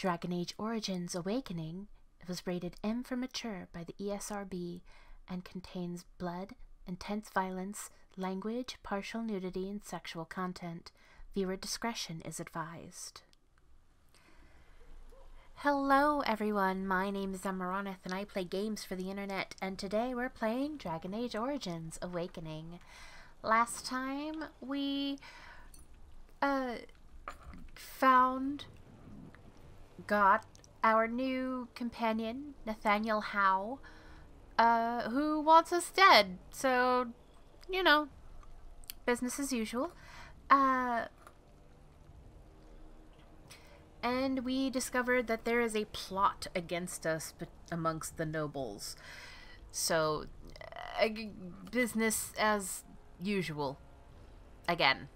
Dragon Age Origins Awakening was rated M for mature by the ESRB and contains blood, intense violence, language, partial nudity, and sexual content. Viewer discretion is advised. Hello everyone, my name is Amaronith and I play games for the internet and today we're playing Dragon Age Origins Awakening. Last time we uh found got our new companion, Nathaniel Howe, uh, who wants us dead. So, you know, business as usual. Uh, and we discovered that there is a plot against us amongst the nobles. So, uh, business as usual. Again.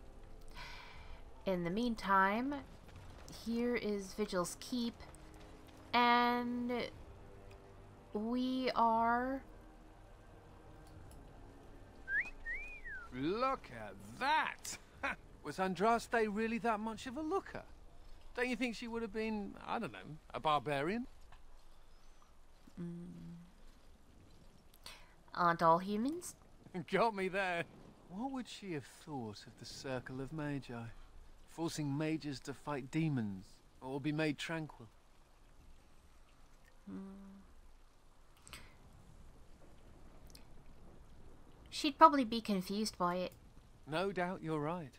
In the meantime, here is Vigil's Keep, and we are. Look at that! Was Andraste really that much of a looker? Don't you think she would have been, I don't know, a barbarian? Mm. Aren't all humans? Got me there. What would she have thought of the Circle of Magi? Forcing mages to fight demons, or be made tranquil? Hmm. She'd probably be confused by it. No doubt you're right.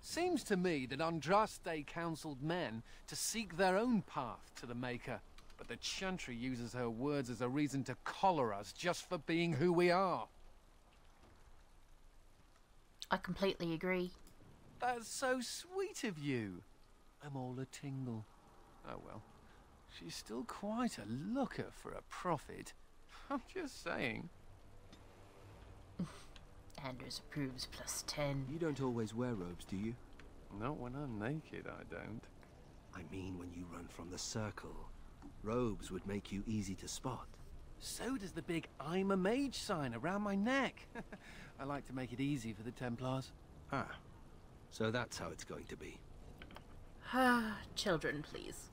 Seems to me that Andraste counseled men to seek their own path to the Maker, but the Chantry uses her words as a reason to collar us just for being who we are. I completely agree. That's so sweet of you. I'm all a tingle. Oh well. She's still quite a looker for a prophet. I'm just saying. Anders approves plus ten. You don't always wear robes, do you? Not when I'm naked, I don't. I mean when you run from the circle. Robes would make you easy to spot. So does the big I'm a mage sign around my neck. I like to make it easy for the Templars. Ah, so that's how it's going to be. Children, please.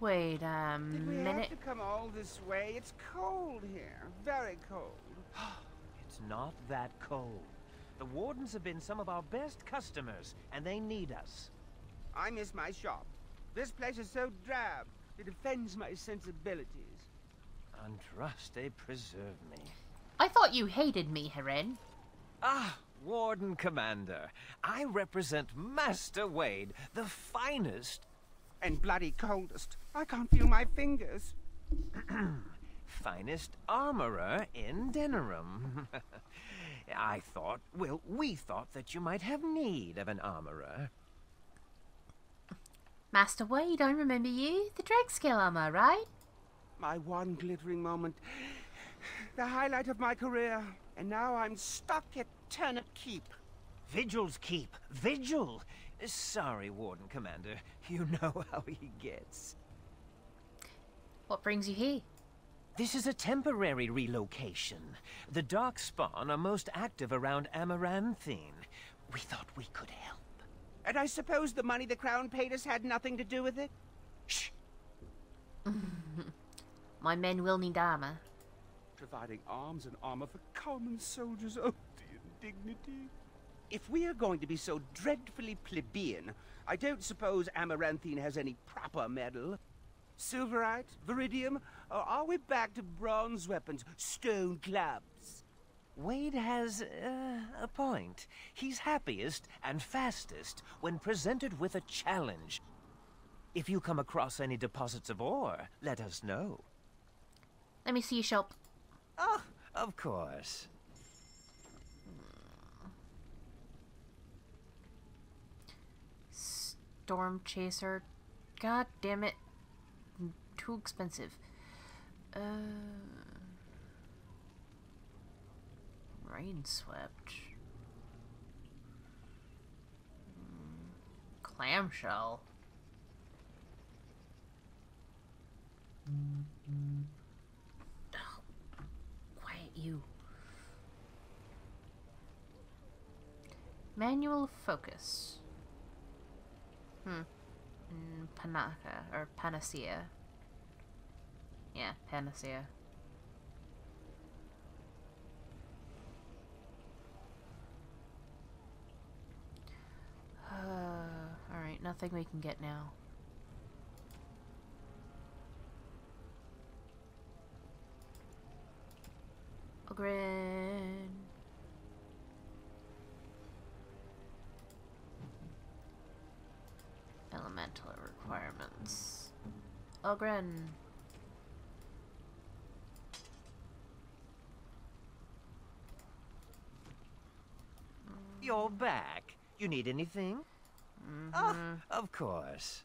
Wait a Did we minute. have to come all this way? It's cold here. Very cold. it's not that cold. The Wardens have been some of our best customers, and they need us. I miss my shop. This place is so drab. It offends my sensibilities. Andraste preserve me. I thought you hated me, Herren. Ah, Warden Commander. I represent Master Wade, the finest... And bloody coldest. I can't feel my fingers. finest armorer in Denerim. I thought, well, we thought that you might have need of an armorer. Master Wade, I remember you. The Dragonscale armor, right? My one glittering moment. The highlight of my career. And now I'm stuck at Turnip Keep. Vigil's Keep. Vigil! Sorry, Warden Commander. You know how he gets. What brings you here? This is a temporary relocation. The Darkspawn are most active around Amaranthine. We thought we could help. And I suppose the money the Crown paid us had nothing to do with it? Shh! My men will need armor. Providing arms and armor for common soldiers. Oh, the indignity. If we are going to be so dreadfully plebeian, I don't suppose Amaranthine has any proper metal. Silverite? Veridium? Or are we back to bronze weapons, stone clubs? Wade has uh, a point. He's happiest and fastest when presented with a challenge. If you come across any deposits of ore, let us know. Let me see your shop. Oh, of course. Storm Chaser. God damn it. Too expensive. Uh, rain swept. Hmm, Clamshell. Oh, quiet you. Manual focus. Hmm. Mm, Panaka, or Panacea. Yeah, Panacea. Uh, Alright, nothing we can get now. Oghren. Elemental requirements. Oh, Oghren. You're back. You need anything? Oh, of course.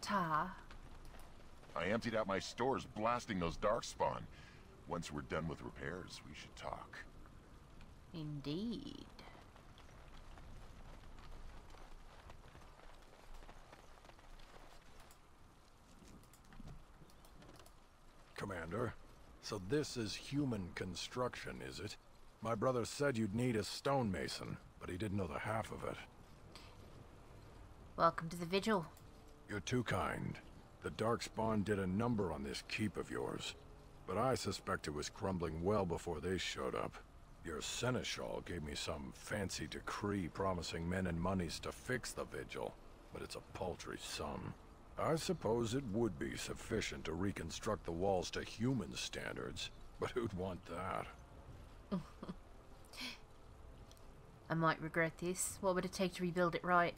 Ta. I emptied out my stores blasting those darkspawn. Once we're done with repairs, we should talk. Indeed. Commander. So this is human construction, is it? My brother said you'd need a stonemason, but he didn't know the half of it. Welcome to the vigil. You're too kind. The Darkspawn did a number on this keep of yours, but I suspect it was crumbling well before they showed up. Your seneschal gave me some fancy decree promising men and monies to fix the vigil, but it's a paltry sum. I suppose it would be sufficient to reconstruct the walls to human standards, but who'd want that? I might regret this. What would it take to rebuild it right?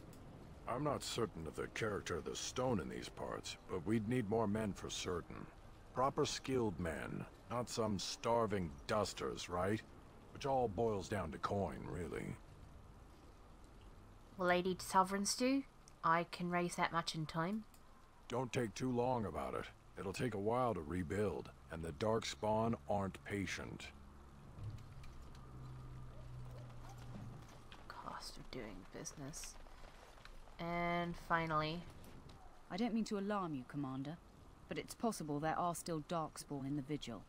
I'm not certain of the character of the stone in these parts, but we'd need more men for certain. Proper skilled men, not some starving dusters, right? Which all boils down to coin, really. Will Lady Sovereigns do? I can raise that much in time. Don't take too long about it. It'll take a while to rebuild, and the Darkspawn aren't patient. Cost of doing business. And finally, I don't mean to alarm you, Commander, but it's possible there are still Darkspawn in the Vigil.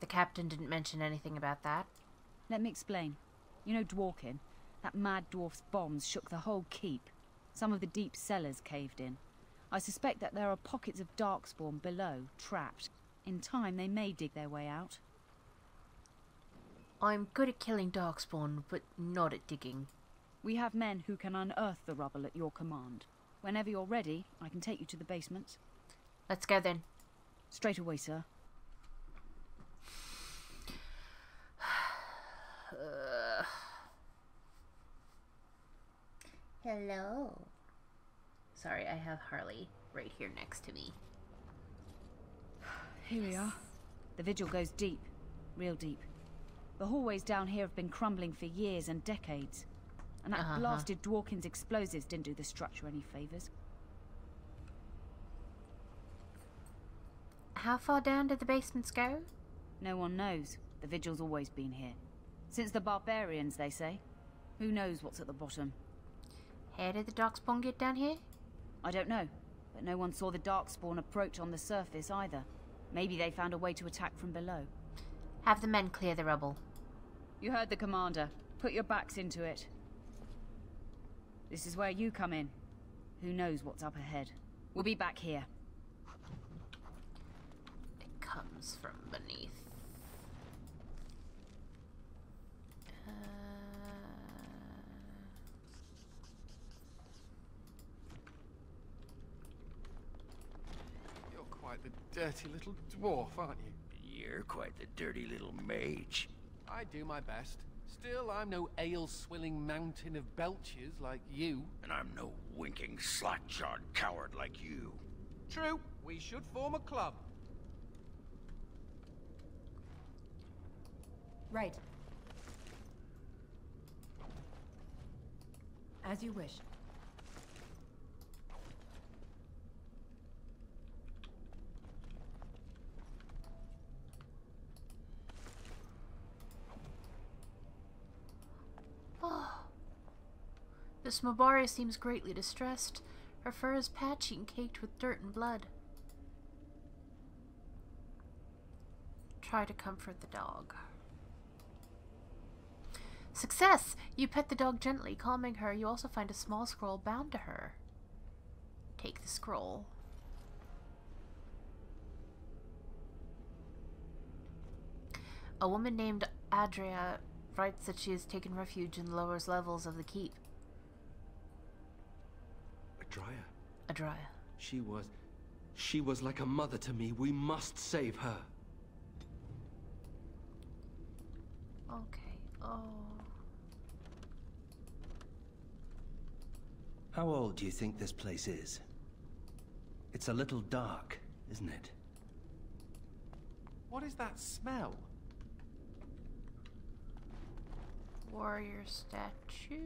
the captain didn't mention anything about that. Let me explain. You know Dworkin? That mad dwarf's bombs shook the whole keep. Some of the deep cellars caved in. I suspect that there are pockets of Darkspawn below, trapped. In time, they may dig their way out. I'm good at killing darkspawn, but not at digging. We have men who can unearth the rubble at your command. Whenever you're ready, I can take you to the basement. Let's go then. Straight away, sir. Hello. Sorry, I have Harley right here next to me. Here we are. The vigil goes deep. Real deep. The hallways down here have been crumbling for years and decades. And that Uh-huh. blasted Dworkin's explosives didn't do the structure any favours. How far down did the basements go? No one knows. The vigil's always been here. Since the barbarians, they say. Who knows what's at the bottom? How did the darkspawn get down here? I don't know. But no one saw the Darkspawn approach on the surface either. Maybe they found a way to attack from below. Have the men clear the rubble. You heard the commander. Put your backs into it. This is where you come in. Who knows what's up ahead? We'll be back here. It comes from beneath. Uh, You're quite the dirty little dwarf, aren't you? You're quite the dirty little mage. I do my best. Still, I'm no ale-swilling mountain of belches like you. And I'm no winking, slack-jawed coward like you. True, we should form a club. Right. As you wish. This Mabari seems greatly distressed. Her fur is patchy and caked with dirt and blood. Try to comfort the dog. Success! You pet the dog gently, calming her. You also find a small scroll bound to her. Take the scroll. A woman named Adria writes that she has taken refuge in the lower levels of the keep. Adria. Adria. She was... She was like a mother to me. We must save her. Okay. Oh. How old do you think this place is? It's a little dark, isn't it? What is that smell? Warrior statue.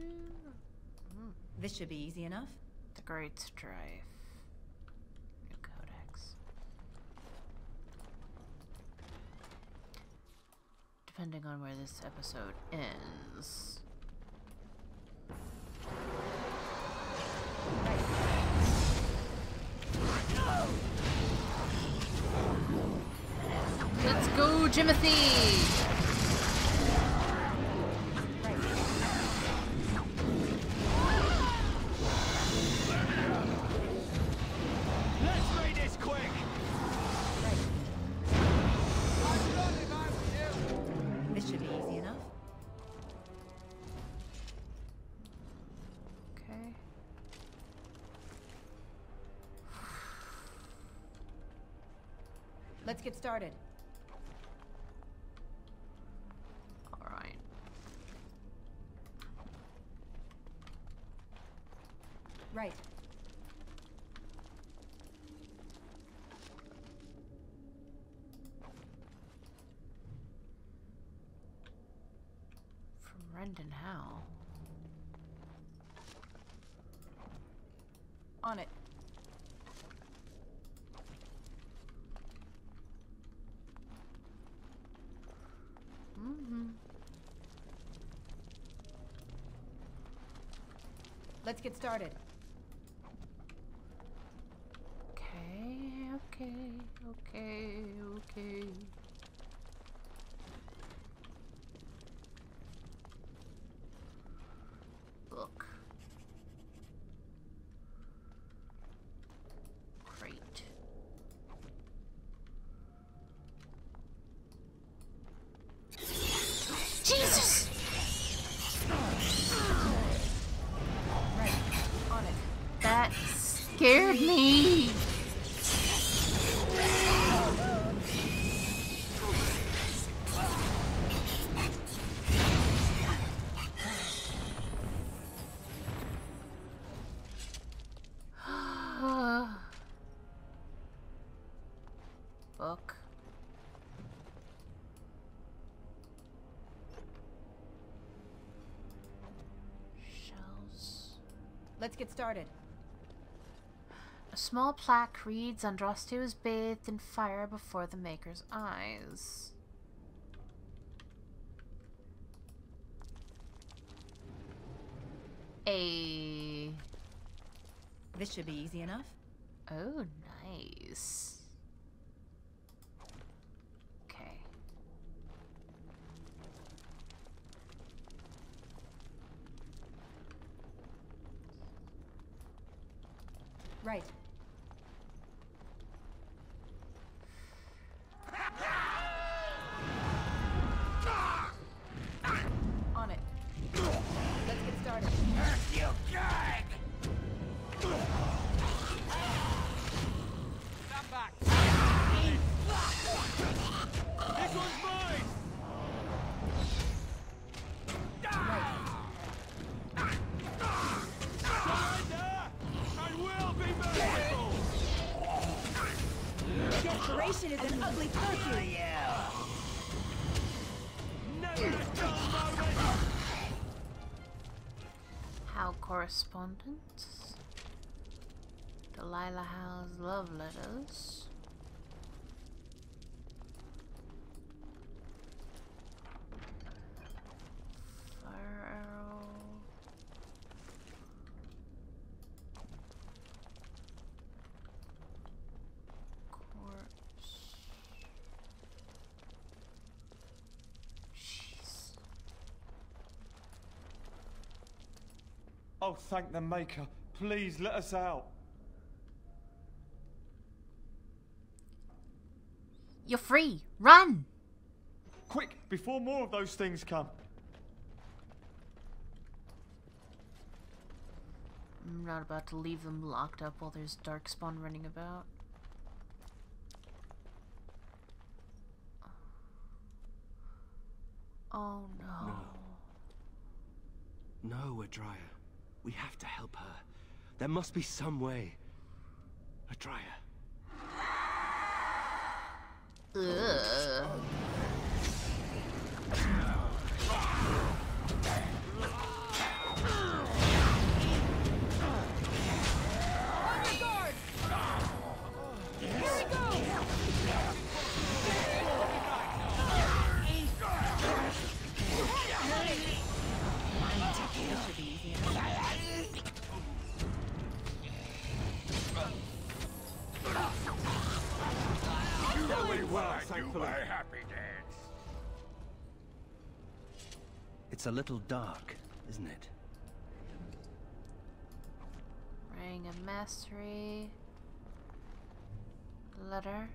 Hmm. This should be easy enough. The Great Strife. New Codex. Depending on where this episode ends. Let's go, Jimothy! Started. Alright. Right. From Rendon Howe. On it. Let's get started. Let's get started. A small plaque reads Andraste was bathed in fire before the Maker's eyes. A. This should be easy enough. Oh, nice. Okay. Right. Correspondence. Delilah Howe's love letters. Oh, thank the Maker. Please let us out. You're free. Run! Quick, before more of those things come. I'm not about to leave them locked up while there's Darkspawn running about. Oh no. No. No, Adria. We have to help her. There must be some way. Adria. Ugh. It's a little dark, isn't it? Ring of mastery. Letter.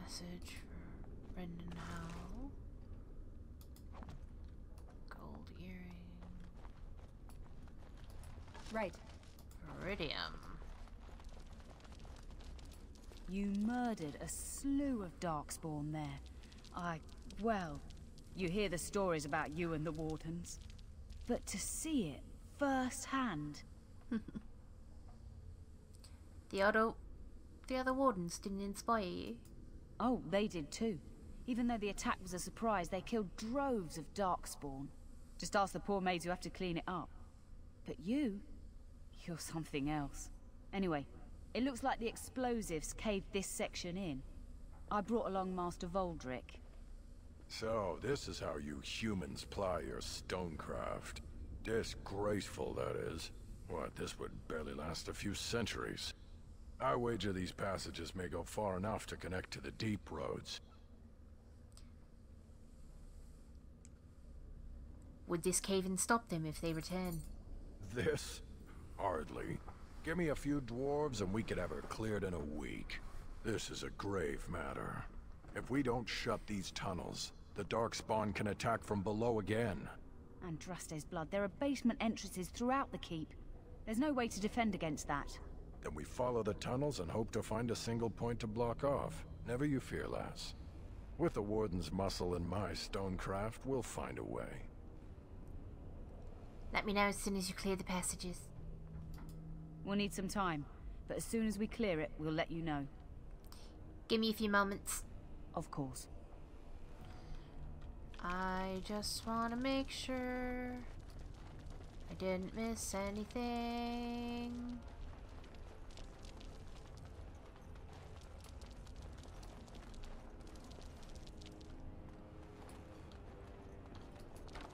Message for Brendan Howell. Gold earring. Right. Iridium. You murdered a slew of Darkspawn there. I... well, you hear the stories about you and the Wardens. But to see it firsthand... The other... The other wardens didn't inspire you? Oh, they did too. Even though the attack was a surprise, they killed droves of Darkspawn. Just ask the poor maids who have to clean it up. But you... You're something else. Anyway, it looks like the explosives caved this section in. I brought along Master Voldrik. So, this is how you humans ply your stonecraft. Disgraceful, that is. What, this would barely last a few centuries. I wager these passages may go far enough to connect to the deep roads. Would this cave-in stop them if they return? This? Hardly. Give me a few dwarves and we could have her cleared in a week. This is a grave matter. If we don't shut these tunnels, the Darkspawn can attack from below again. Andraste's blood. There are basement entrances throughout the keep. There's no way to defend against that. Then we follow the tunnels and hope to find a single point to block off. Never you fear, lass. With the Warden's muscle and my stonecraft, we'll find a way. Let me know as soon as you clear the passages. We'll need some time, but as soon as we clear it, we'll let you know. Give me a few moments. Of course. I just want to make sure I didn't miss anything.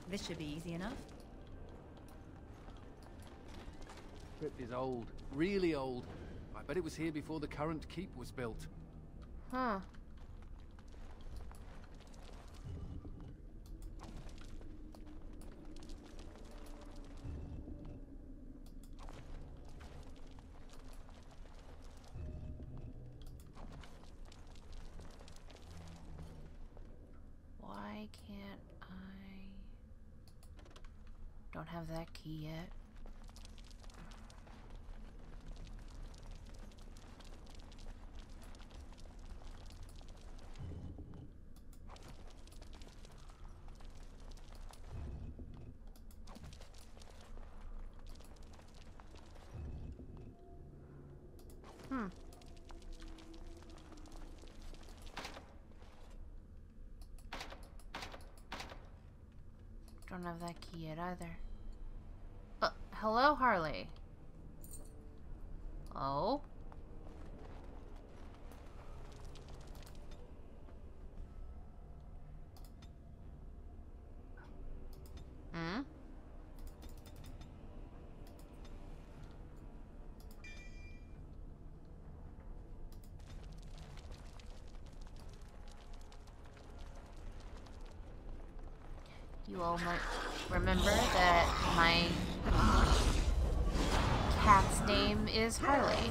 This should be easy enough. Crypt is old, really old. I bet it was here before the current keep was built. Huh. Why can't I... Don't have that key yet. Hmm. Don't have that key yet either. Hello, Harley. Oh? Hmm? You all might remember that my cat's name is Harley.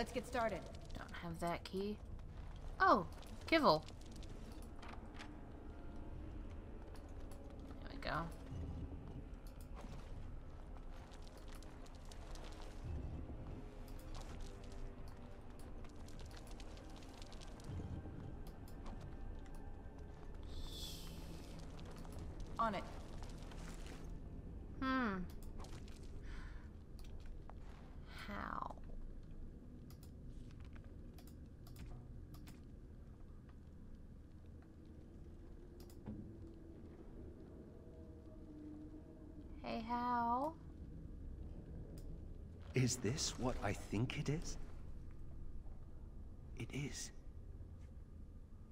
Let's get started. Don't have that key. Oh, Kivel. There we go. On it. Hmm. How? Hey, how? Is this what I think it is? It is.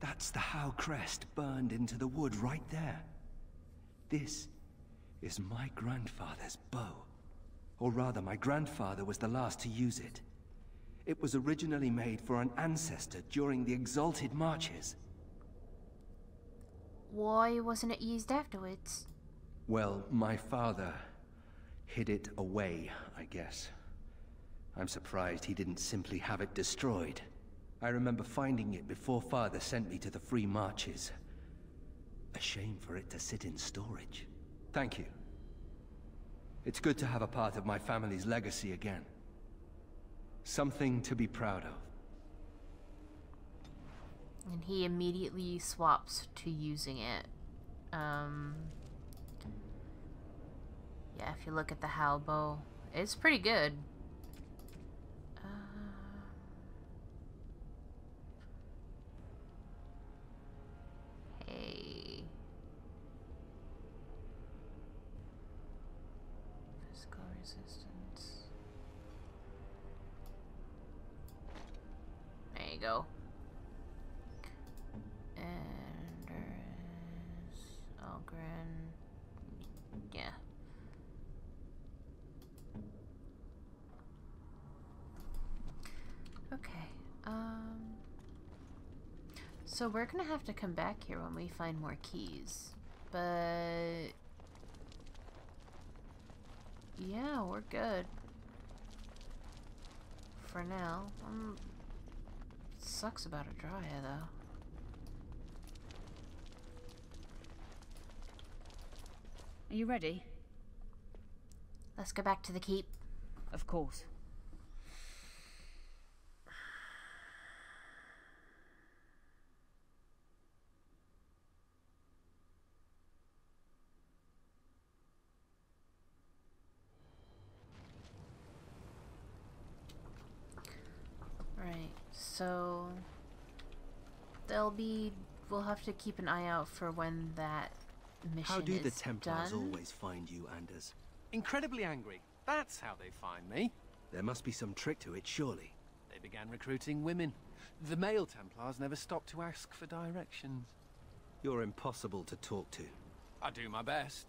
That's the Howe crest burned into the wood right there. This is my grandfather's bow. Or rather, my grandfather was the last to use it. It was originally made for an ancestor during the Exalted Marches. Why wasn't it used afterwards? Well, my father hid it away, I guess. I'm surprised he didn't simply have it destroyed. I remember finding it before father sent me to the Free Marches. A shame for it to sit in storage. Thank you. It's good to have a part of my family's legacy again. Something to be proud of. And he immediately swaps to using it. Um, yeah, if you look at the Hal bow, it's pretty good. Uh, hey. Physical resistance. There you go. And there's Oghren. Yeah. Okay. Um. So we're gonna have to come back here when we find more keys, but yeah, we're good for now. Um, sucks about a Drya though. Are you ready? Let's go back to the keep. Of course. Right, so there'll be. We'll have to keep an eye out for when that mission How do is the Templars done. always find you, Anders? Incredibly angry. That's how they find me. There must be some trick to it, surely. They began recruiting women. The male Templars never stopped to ask for directions. You're impossible to talk to. I do my best.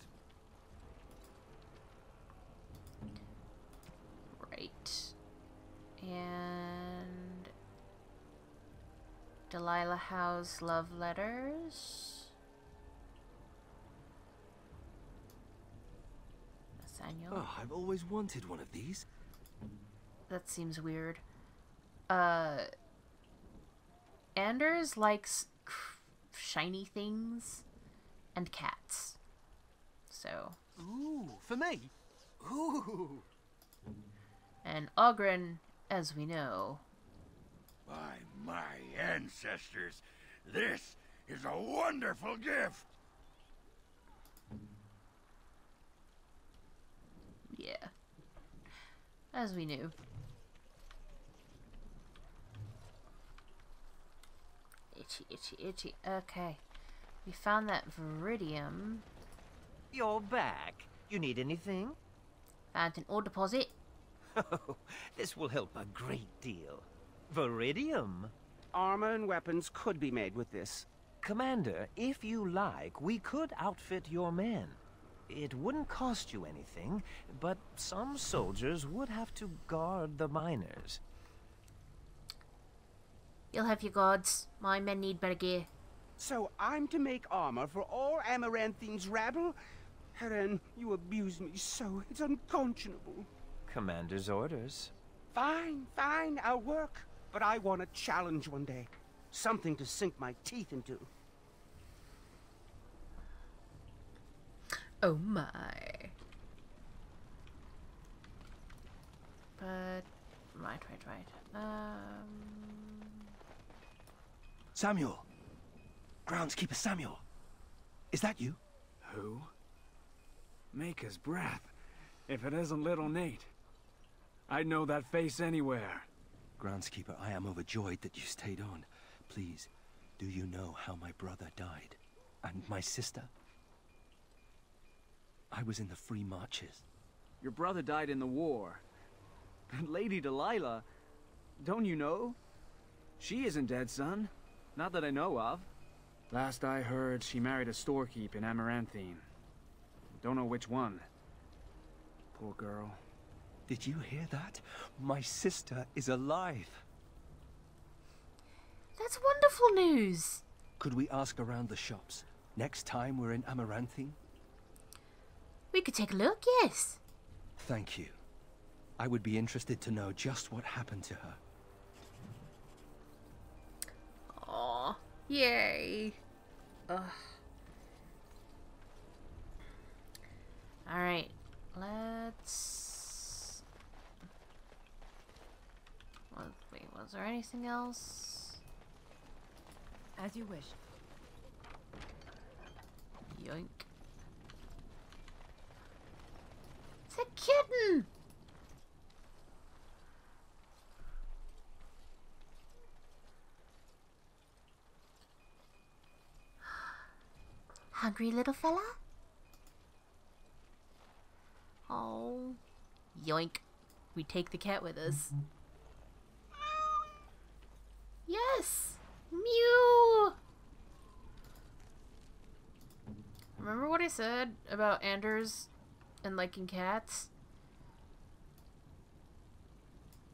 Right. And Delilah Howe's love letters. Daniel. Oh, I've always wanted one of these. That seems weird. Uh, Anders likes shiny things and cats. So. Ooh, for me? Ooh. And Oghren, as we know. By my ancestors, this is a wonderful gift. Yeah. As we knew. Itchy, itchy, itchy. Okay. We found that Veridium. You're back. You need anything? Found an ore deposit. Oh, this will help a great deal. Veridium. Armor and weapons could be made with this. Commander, if you like, we could outfit your men. It wouldn't cost you anything, but some soldiers would have to guard the miners. You'll have your guards. My men need better gear. So I'm to make armor for all Amaranthine's rabble? Herren, you abuse me so. It's unconscionable. Commander's orders. Fine, fine, I'll work. But I want a challenge one day. Something to sink my teeth into. Oh my. But right, right, right. Um Samuel! Groundskeeper Samuel! Is that you? Who? Maker's breath. If it isn't little Nate. I'd know that face anywhere. Groundskeeper, I am overjoyed that you stayed on. Please, do you know how my brother died? And my sister? I was in the Free Marches. Your brother died in the war. And Lady Delilah, don't you know? She isn't dead, son. Not that I know of. Last I heard, she married a storekeep in Amaranthine. Don't know which one. Poor girl. Did you hear that? My sister is alive. That's wonderful news. Could we ask around the shops? Next time we're in Amaranthine? We could take a look, yes. Thank you. I would be interested to know just what happened to her. Aw, yay. Ugh. Alright, let's... What, wait, was there anything else? As you wish. Yoink. It's a kitten! Hungry little fella? Oh. Yoink. We take the cat with us. Yes! Mew! Remember what I said about Anders and liking cats?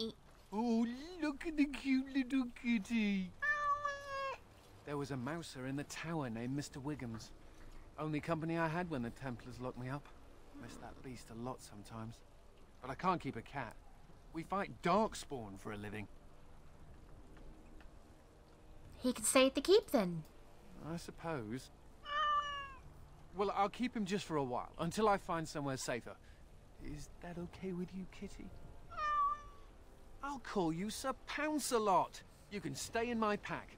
Eh. Oh, look at the cute little kitty. There was a mouser in the tower named Mr. Wiggums. Only company I had when the Templars locked me up. Miss that beast a lot sometimes. But I can't keep a cat. We fight Darkspawn for a living. He can stay at the keep then. I suppose. Well, I'll keep him just for a while, until I find somewhere safer. Is that okay with you, Kitty? I'll call you Sir Pounce-a-lot. You can stay in my pack.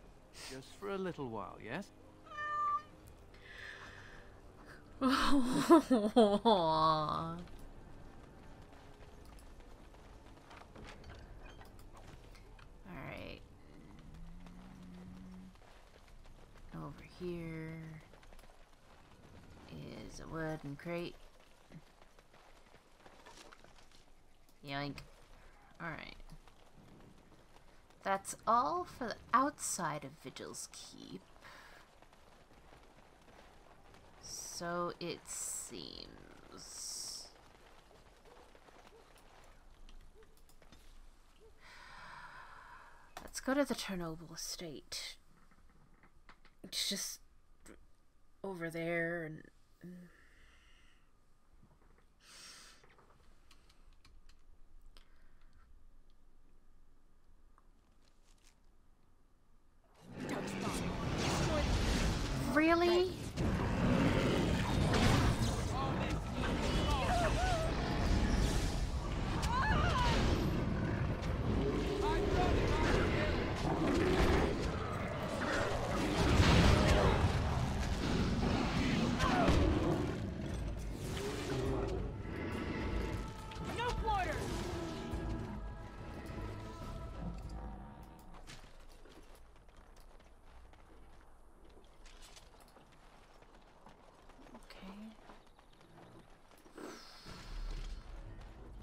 Just for a little while, yes? Alright. Over here is a wooden crate. Yoink. Alright. That's all for the outside of Vigil's Keep. So it seems. Let's go to the Chernobyl estate. It's just over there and.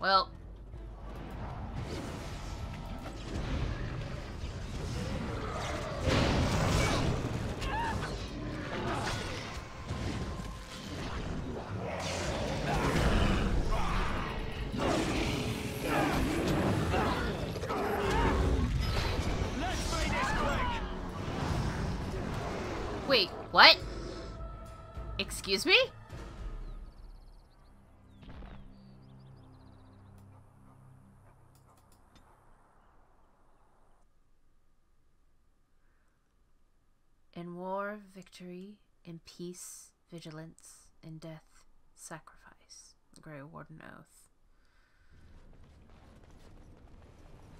Well. Wait, what? Excuse me? Victory. In peace, vigilance. In death, sacrifice. Grey Warden Oath.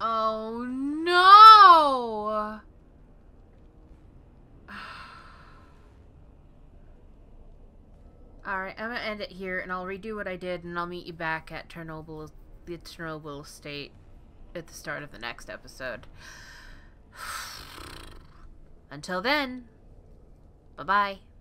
Oh no! Alright, I'm gonna end it here and I'll redo what I did and I'll meet you back at Chernobyl, the Chernobyl estate at the start of the next episode. Until then, bye bye.